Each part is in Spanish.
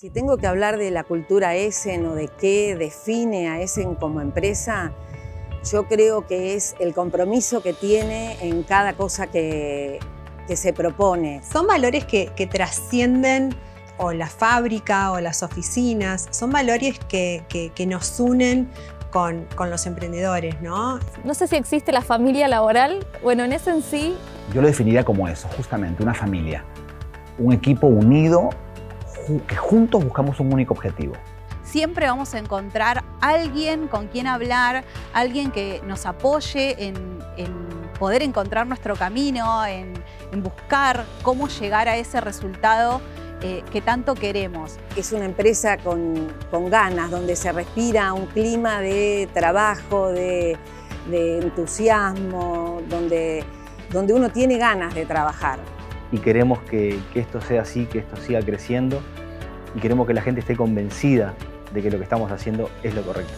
Si tengo que hablar de la cultura Essen o de qué define a Essen como empresa, yo creo que es el compromiso que tiene en cada cosa que, que se propone. Son valores que, que, trascienden o la fábrica o las oficinas, son valores que, que nos unen con, con, los emprendedores, ¿no? No sé si existe la familia laboral, bueno, en Essen sí. Yo lo definiría como eso, justamente, una familia, un equipo unido que juntos buscamos un único objetivo. Siempre vamos a encontrar alguien con quien hablar, alguien que nos apoye en, en poder encontrar nuestro camino, en, en, buscar cómo llegar a ese resultado eh, que tanto queremos. Es una empresa con, con, ganas, donde se respira un clima de trabajo, de, de entusiasmo, donde, donde uno tiene ganas de trabajar y queremos que, que, esto sea así, que esto siga creciendo y queremos que la gente esté convencida de que lo que estamos haciendo es lo correcto.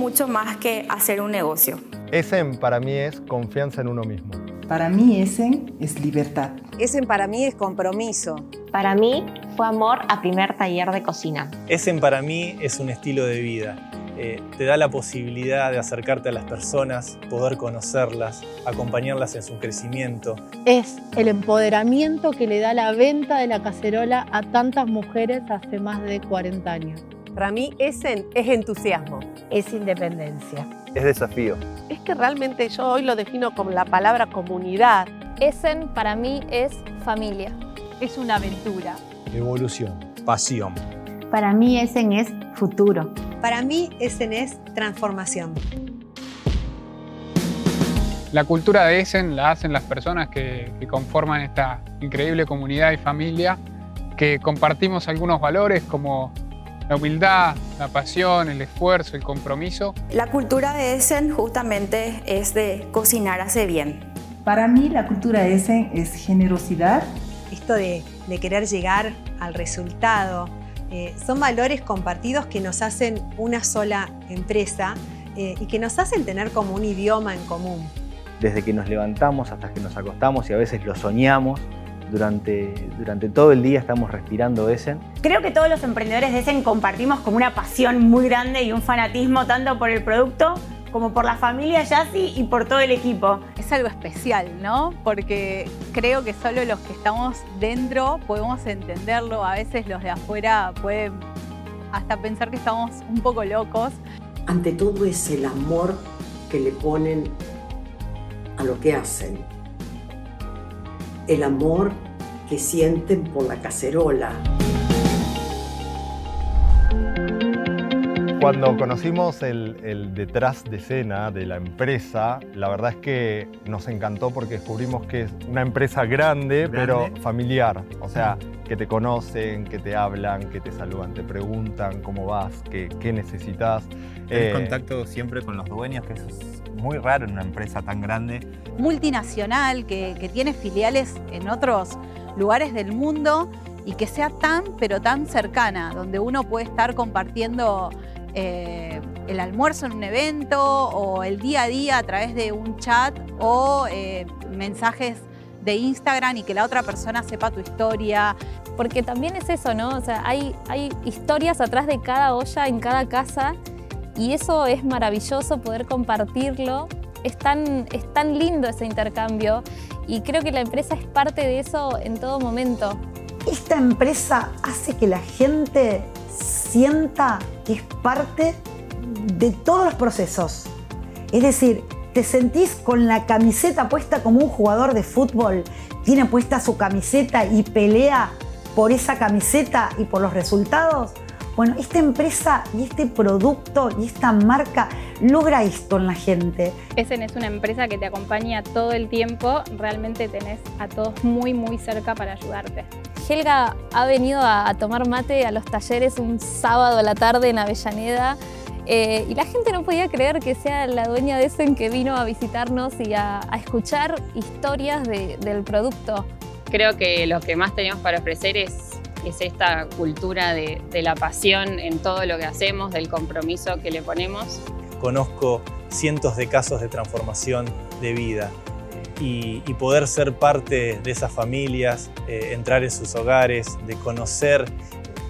Mucho más que hacer un negocio. Essen para mí es confianza en uno mismo. Para mí Essen es libertad. Essen para mí es compromiso. Para mí fue amor a primer taller de cocina. Essen para mí es un estilo de vida. Eh, te da la posibilidad de acercarte a las personas, poder conocerlas, acompañarlas en su crecimiento. Es el empoderamiento que le da la venta de la cacerola a tantas mujeres hace más de 40 años. Para mí Essen es entusiasmo. Es independencia. Es desafío. Es que realmente yo hoy lo defino con la palabra comunidad. Essen para mí es familia. Es una aventura. Evolución. Pasión. Para mí Essen es futuro. Para mí Essen es transformación. La cultura de Essen la hacen las personas que, que conforman esta increíble comunidad y familia, que compartimos algunos valores como la humildad, la pasión, el esfuerzo, el compromiso. La cultura de Essen justamente es de cocinar hace bien. Para mí la cultura de Essen es generosidad. Esto de, de querer llegar al resultado, eh, son valores compartidos que nos hacen una sola empresa eh, y que nos hacen tener como un idioma en común. Desde que nos levantamos hasta que nos acostamos y a veces lo soñamos, durante, durante todo el día estamos respirando Essen. Creo que todos los emprendedores de Essen compartimos como una pasión muy grande y un fanatismo tanto por el producto como por la familia Yassi y por todo el equipo. Es algo especial, ¿no? Porque creo que solo los que estamos dentro podemos entenderlo. A veces los de afuera pueden hasta pensar que estamos un poco locos. Ante todo es el amor que le ponen a lo que hacen el amor que sienten por la cacerola. Cuando conocimos el, el, detrás de escena de la empresa, la verdad es que nos encantó porque descubrimos que es una empresa grande, grande, pero familiar. O sea, que te conocen, que te hablan, que te saludan, te preguntan cómo vas, qué, qué necesitas. Eh, contacto siempre con los dueños, que eso es muy raro en una empresa tan grande. Multinacional, que, que tiene filiales en otros lugares del mundo y que sea tan, pero tan cercana, donde uno puede estar compartiendo eh, el almuerzo en un evento o el día a día a través de un chat o eh, mensajes de Instagram y que la otra persona sepa tu historia. Porque también es eso, ¿no? O sea, hay, hay historias atrás de cada olla, en cada casa, y eso es maravilloso poder compartirlo. Es tan, es tan lindo ese intercambio y creo que la empresa es parte de eso en todo momento. Esta empresa hace que la gente sienta que es parte de todos los procesos. Es decir, te sentís con la camiseta puesta como un jugador de fútbol, tiene puesta su camiseta y pelea por esa camiseta y por los resultados. Bueno, esta empresa y este producto y esta marca logra esto en la gente? Essen es una empresa que te acompaña todo el tiempo, realmente tenés a todos muy muy cerca para ayudarte. Helga ha venido a, tomar mate a los talleres un sábado a la tarde en Avellaneda eh, y la gente no podía creer que sea la dueña de Essen que vino a visitarnos y a, escuchar historias del producto. Creo que lo que más tenemos para ofrecer es, es esta cultura de, de la pasión en todo lo que hacemos, del compromiso que le ponemos. Conozco cientos de casos de transformación de vida y, poder ser parte de esas familias, eh, entrar en sus hogares, de conocer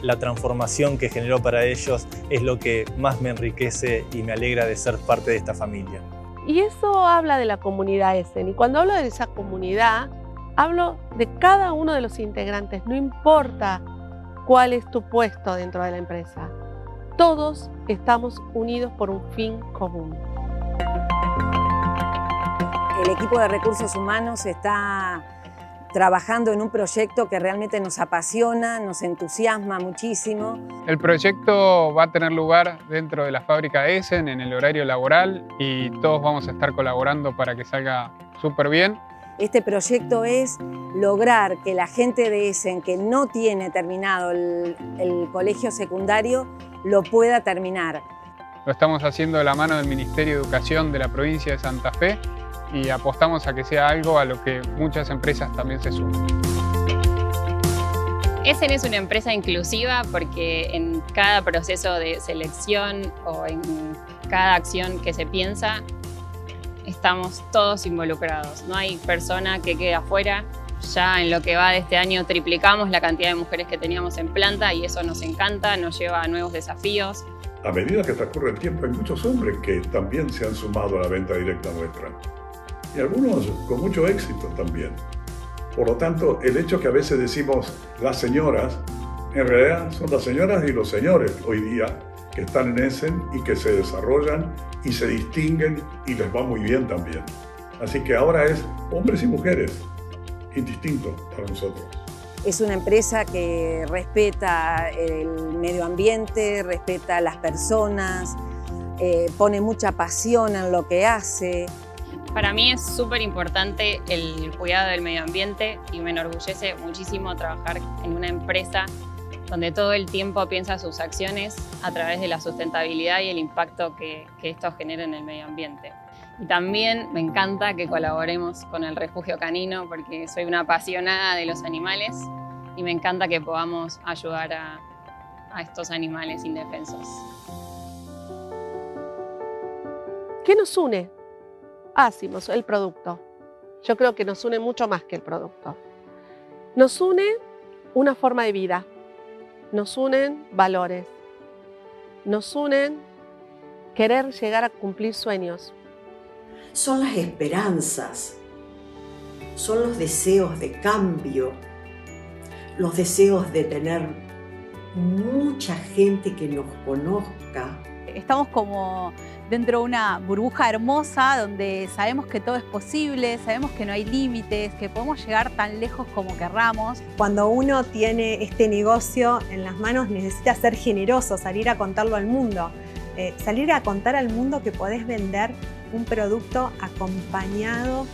la transformación que generó para ellos es lo que más me enriquece y me alegra de ser parte de esta familia. Y eso habla de la comunidad Essen. Y cuando hablo de esa comunidad, hablo de cada uno de los integrantes, no importa cuál es tu puesto dentro de la empresa. Todos estamos unidos por un fin común. El equipo de recursos humanos está trabajando en un proyecto que realmente nos apasiona, nos entusiasma muchísimo. El proyecto va a tener lugar dentro de la fábrica Essen en el horario laboral y todos vamos a estar colaborando para que salga súper bien. Este proyecto es lograr que la gente de Essen que no tiene terminado el, el colegio secundario lo pueda terminar. Lo estamos haciendo de la mano del Ministerio de Educación de la provincia de Santa Fe y apostamos a que sea algo a lo que muchas empresas también se sumen. Essen es una empresa inclusiva porque en cada proceso de selección o en cada acción que se piensa, estamos todos involucrados. No hay persona que quede afuera. Ya en lo que va de este año triplicamos la cantidad de mujeres que teníamos en planta y eso nos encanta, nos lleva a nuevos desafíos. A medida que transcurre el tiempo hay muchos hombres que también se han sumado a la venta directa nuestra y algunos con mucho éxito también. Por lo tanto, el hecho que a veces decimos las señoras, en realidad son las señoras y los señores hoy día que están en Essen y que se desarrollan y se distinguen y les va muy bien también. Así que ahora es hombres y mujeres, indistinto para nosotros. Es una empresa que respeta el medio ambiente, respeta a las personas, eh, pone mucha pasión en lo que hace. Para mí es súper importante el cuidado del medio ambiente y me enorgullece muchísimo trabajar en una empresa donde todo el tiempo piensa sus acciones a través de la sustentabilidad y el impacto que, esto genera en el medio ambiente. Y también me encanta que colaboremos con el refugio canino porque soy una apasionada de los animales y me encanta que podamos ayudar a, estos animales indefensos. ¿Qué nos une Hacemos el producto. Yo creo que nos une mucho más que el producto. Nos une una forma de vida, nos unen valores, nos unen querer llegar a cumplir sueños. Son las esperanzas, son los deseos de cambio, los deseos de tener mucha gente que nos conozca. Estamos como dentro de una burbuja hermosa donde sabemos que todo es posible, sabemos que no hay límites, que podemos llegar tan lejos como querramos. Cuando uno tiene este negocio en las manos necesita ser generoso, salir a contarlo al mundo. Eh, salir a contar al mundo que podés vender un producto acompañado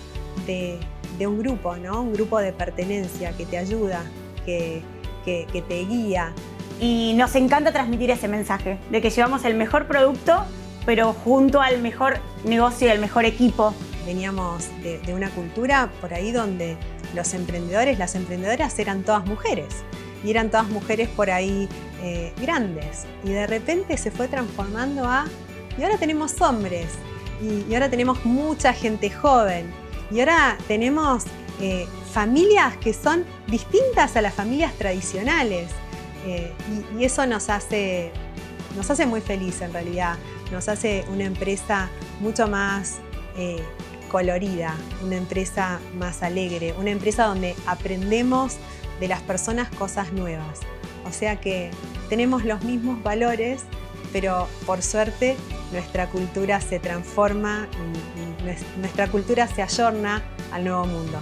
de, un grupo, ¿no? un grupo de pertenencia que te ayuda, que, que te guía. Y nos encanta transmitir ese mensaje de que llevamos el mejor producto pero junto al mejor negocio y al mejor equipo. Veníamos de, una cultura por ahí donde los emprendedores, las emprendedoras eran todas mujeres y eran todas mujeres por ahí eh, grandes. Y de repente se fue transformando a y ahora tenemos hombres y, ahora tenemos mucha gente joven y ahora tenemos eh, familias que son distintas a las familias tradicionales eh, y, y, eso nos hace, nos hace muy feliz en realidad nos hace una empresa mucho más eh, colorida, una empresa más alegre, una empresa donde aprendemos de las personas cosas nuevas. O sea que tenemos los mismos valores, pero por suerte nuestra cultura se transforma, y nuestra cultura se ayorna al nuevo mundo.